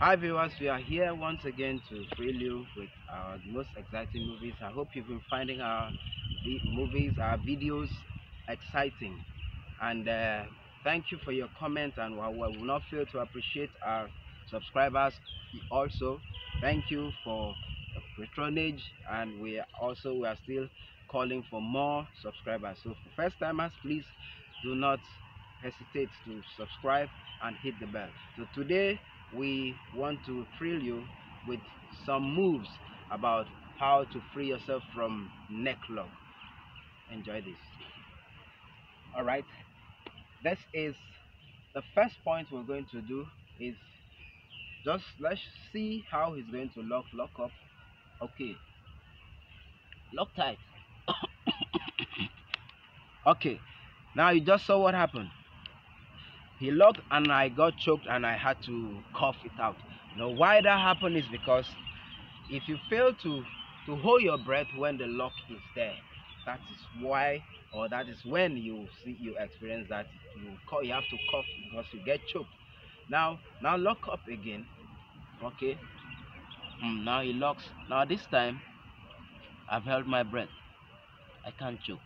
Hi viewers, we are here once again to thrill you with our most exciting movies. I hope you've been finding our movies, our videos exciting. And uh, thank you for your comments and we will not fail to appreciate our subscribers also. Thank you for patronage and we are also we are still calling for more subscribers. So for first timers, please do not hesitate to subscribe and hit the bell. So today we want to thrill you with some moves about how to free yourself from neck lock. Enjoy this. Alright, this is the first point we're going to do is just let's see how he's going to lock lock up. Okay. Lock tight. okay. Now you just saw what happened he locked and I got choked and I had to cough it out. Now why that happened is because if you fail to to hold your breath when the lock is there, that is why or that is when you see you experience that you you have to cough because you get choked. Now now lock up again. Okay. Mm, now he locks. Now this time I've held my breath. I can't choke.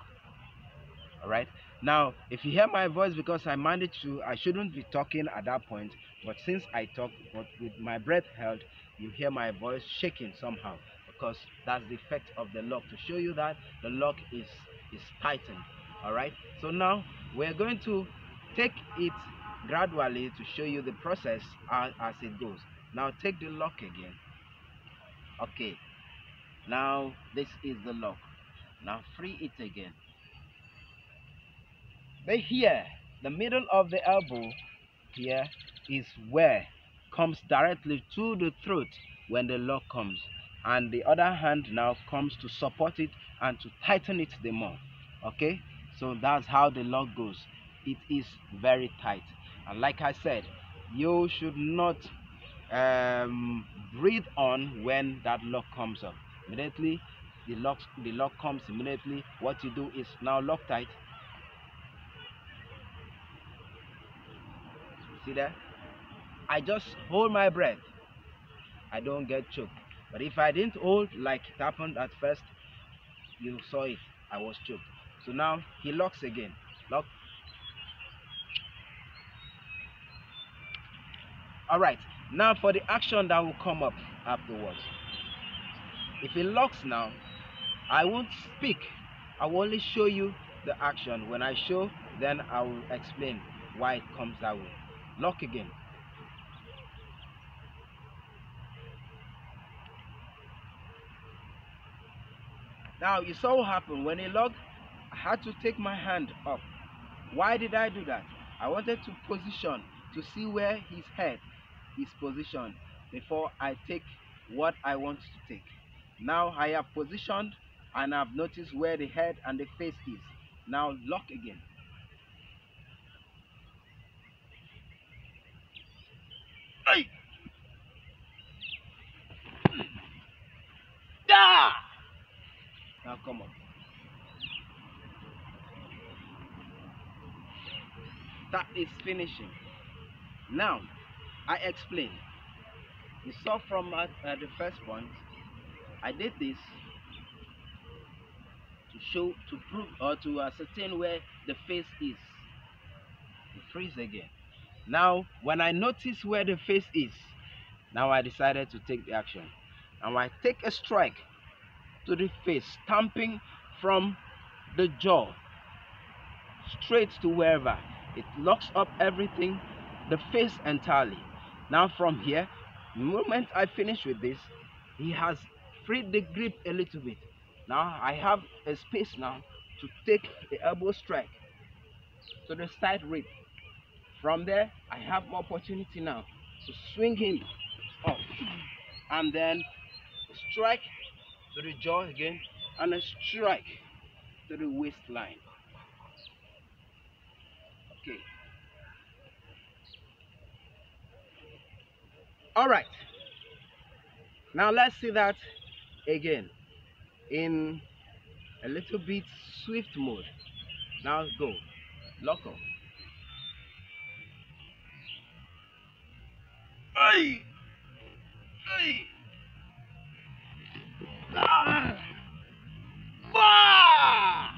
Alright now if you hear my voice because i managed to i shouldn't be talking at that point but since i talk but with my breath held you hear my voice shaking somehow because that's the effect of the lock. To show you that the lock is is tightened all right? So now we're going to take it gradually to show you the process as, as it goes. Now take the lock again. Okay. Now this is the lock. Now free it again but here, the middle of the elbow here is where comes directly to the throat when the lock comes. And the other hand now comes to support it and to tighten it the more. Okay? So that's how the lock goes. It is very tight. And like I said, you should not um, breathe on when that lock comes up. Immediately, the lock, the lock comes immediately. What you do is now lock tight See that? I just hold my breath. I don't get choked. But if I didn't hold like it happened at first, you saw it. I was choked. So now he locks again. Lock. Alright. Now for the action that will come up afterwards. If he locks now, I won't speak. I will only show you the action. When I show, then I will explain why it comes that way lock again. Now you saw what happened. When he locked I had to take my hand up. Why did I do that? I wanted to position to see where his head is positioned before I take what I want to take. Now I have positioned and I've noticed where the head and the face is. Now lock again Hey! Da! Now come on. That is finishing. Now, I explain. You saw from uh, uh, the first point, I did this to show, to prove, or to ascertain where the face is. You freeze again. Now, when I notice where the face is, now I decided to take the action. Now I take a strike to the face, stamping from the jaw straight to wherever. It locks up everything, the face entirely. Now from here, the moment I finish with this, he has freed the grip a little bit. Now I have a space now to take the elbow strike to the side rib from there, I have more opportunity now to swing him up and then strike to the jaw again and a strike to the waistline. Okay. All right. Now let's see that again in a little bit swift mode. Now go. Lock up. Ay. Ay. Ah. ah,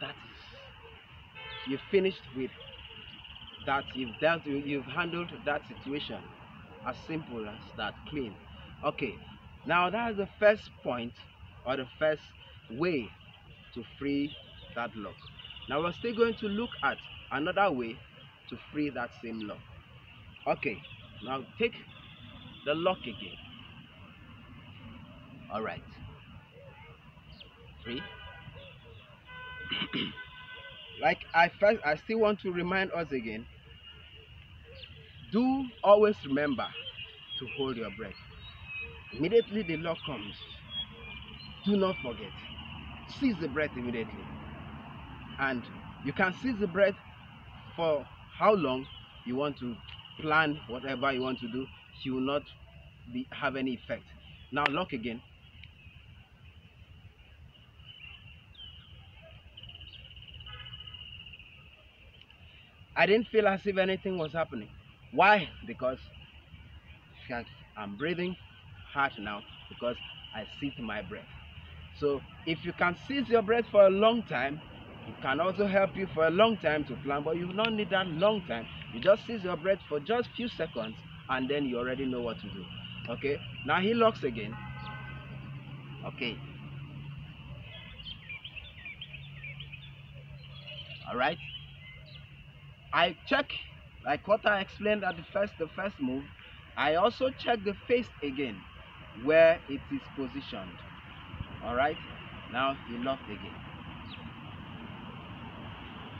That is, you finished with that you've dealt, you've handled that situation as simple as that, clean. Okay, now that's the first point or the first way to free that lock now we're still going to look at another way to free that same lock okay now take the lock again. All right. Free like i first i still want to remind us again do always remember to hold your breath immediately the lock comes do not forget. Seize the breath immediately. And you can seize the breath for how long you want to plan whatever you want to do. She will not be have any effect. Now lock again. I didn't feel as if anything was happening. Why? Because I'm breathing hard now because I seize my breath. So if you can seize your breath for a long time, it can also help you for a long time to plan, but you don't need that long time. You just seize your breath for just few seconds and then you already know what to do. Okay, now he locks again. Okay. All right. I check like what I explained at the first the first move. I also check the face again where it is positioned. All right. Now he locked again.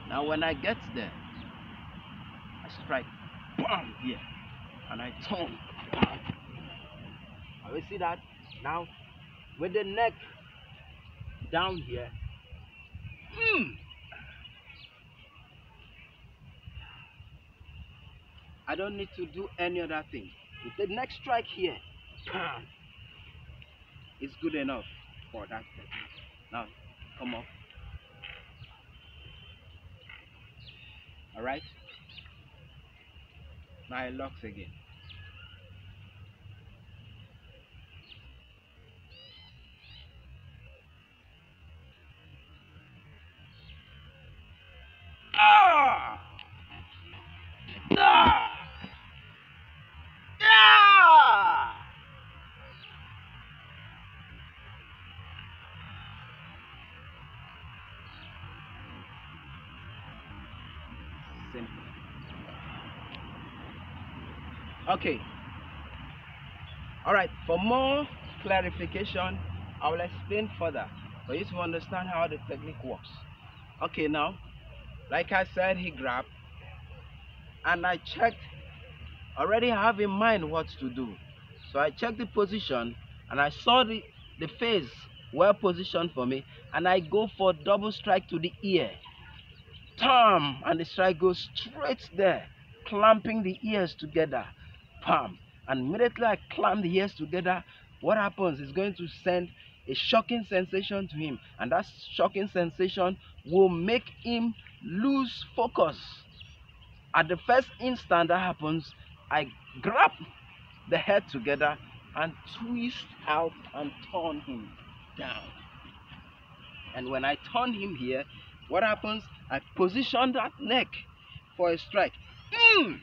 Now when I get there, I strike, bam, here, and I turn. Bam. I will see that now with the neck down here. Hmm. I don't need to do any other thing. With the next strike here, bam, it's good enough for that technique. Now, come up. Alright? Now it locks again. Okay. All right. For more clarification, I will explain further for you to understand how the technique works. Okay, now, like I said, he grabbed and I checked. Already have in mind what to do. So I checked the position and I saw the, the face well positioned for me and I go for double strike to the ear. Tom and the strike goes straight there, clamping the ears together. Pam. And immediately I clamp the ears together, what happens is going to send a shocking sensation to him, and that shocking sensation will make him lose focus. At the first instant that happens, I grab the head together and twist out and turn him down. And when I turn him here, what happens? I position that neck for a strike. Mm!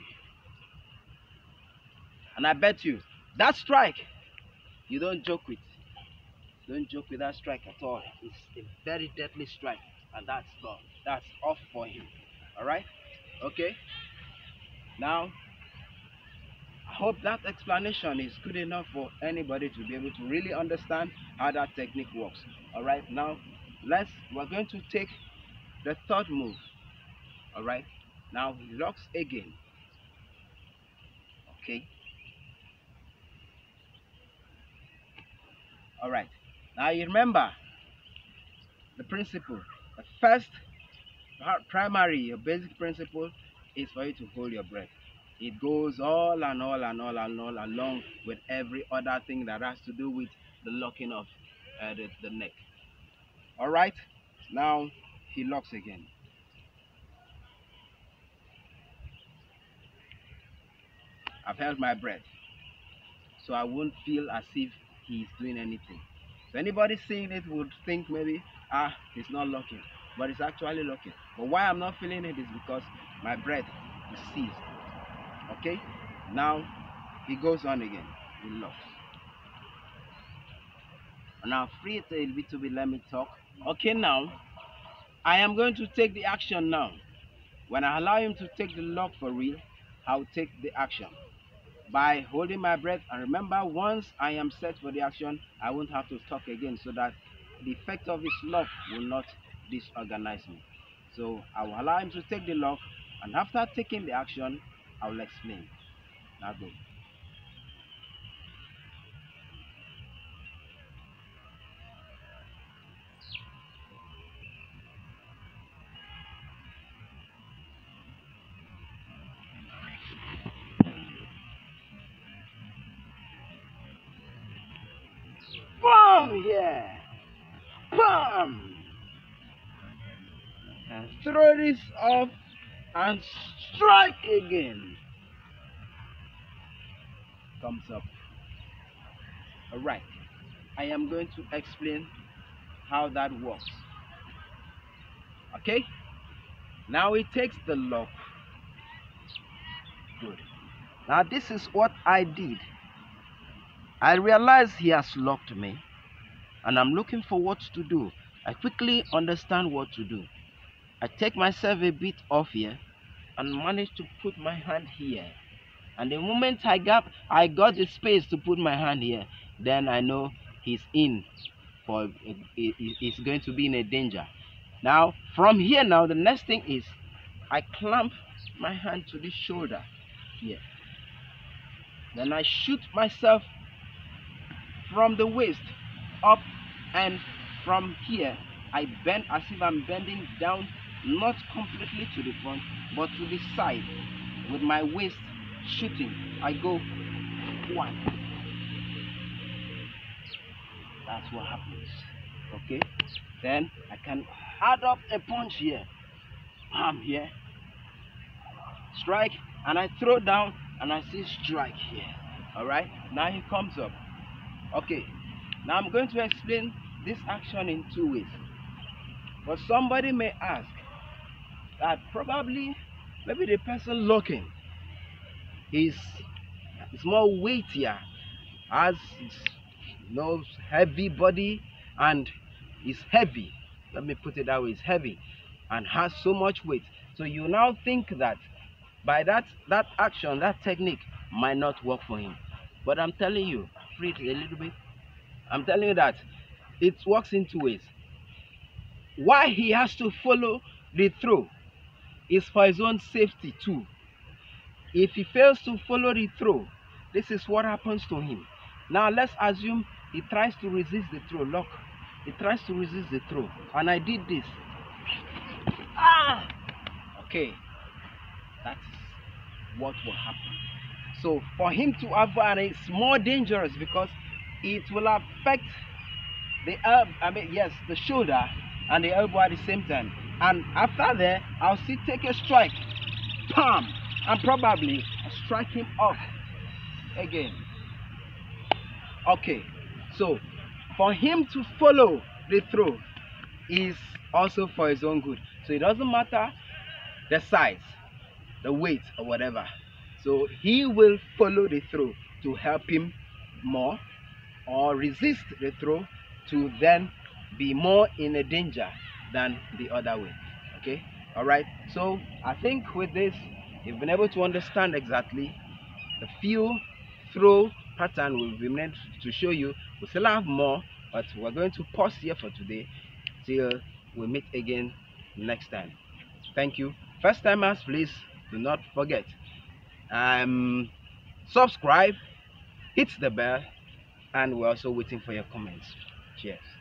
And I bet you, that strike, you don't joke with. Don't joke with that strike at all. It's a very deadly strike. And that's gone. That's off for him. Alright? Okay? Now, I hope that explanation is good enough for anybody to be able to really understand how that technique works. Alright, now let's we're going to take the third move. Alright, now he locks again. Okay. Alright, now you remember the principle. The first primary, your basic principle is for you to hold your breath. It goes all and all and all and all along with every other thing that has to do with the locking of uh, the, the neck. All right, now he locks again. I've held my breath, so I won't feel as if he's doing anything. So anybody seeing it would think maybe, ah, he's not locking. but it's actually locking but why i'm not feeling it is because my breath is seized. Okay? Now he goes on again. He locks now free it a little bit let me talk. Okay now i am going to take the action now. When i allow him to take the lock for real i'll take the action by holding my breath. And remember once i am set for the action i won't have to talk again so that the effect of his lock will not disorganize me. So i will allow him to take the lock and after taking the action i will explain. Now go Boom! here! Bam! And throw this off and strike again. Thumbs up. Alright. I am going to explain how that works. Okay? Now it takes the lock. Good. Now this is what I did. I realize he has locked me and I'm looking for what to do. I quickly understand what to do. I take myself a bit off here and manage to put my hand here. And the moment I got I got the space to put my hand here, then I know he's in for he's going to be in a danger. Now from here now the next thing is I clamp my hand to the shoulder here. Then I shoot myself from the waist up and from here I bend as if I'm bending down not completely to the front but to the side with my waist shooting. I go one. That's what happens okay? Then I can add up a punch here. Palm here. Strike and I throw down and I see strike here. All right? Now he comes up. Okay now i'm going to explain this action in two ways. But somebody may ask that probably maybe the person looking is is more weightier has no heavy body and is heavy. Let me put it that way is heavy and has so much weight. So you now think that by that that action that technique might not work for him. But i'm telling you it a little bit i'm telling you that it works in two ways. Why he has to follow the throw is for his own safety too. If he fails to follow the throw this is what happens to him. Now let's assume he tries to resist the throw. Look he tries to resist the throw. And i did this. Ah! Okay. That is what will happen. So for him to avoid it's more dangerous because it will affect the elbow i mean yes the shoulder and the elbow at the same time. And after that i'll still take a strike. Palm and probably strike him off again. Okay so for him to follow the throw is also for his own good. So it doesn't matter the size the weight or whatever. So he will follow the throw to help him more or resist the throw to then be more in a danger than the other way. Okay? All right? So i think with this you've been able to understand exactly the few throw pattern we've been able to show you. We still have more but we're going to pause here for today till we meet again next time. Thank you. First timers please do not forget. Um subscribe hit the bell and we're also waiting for your comments. Cheers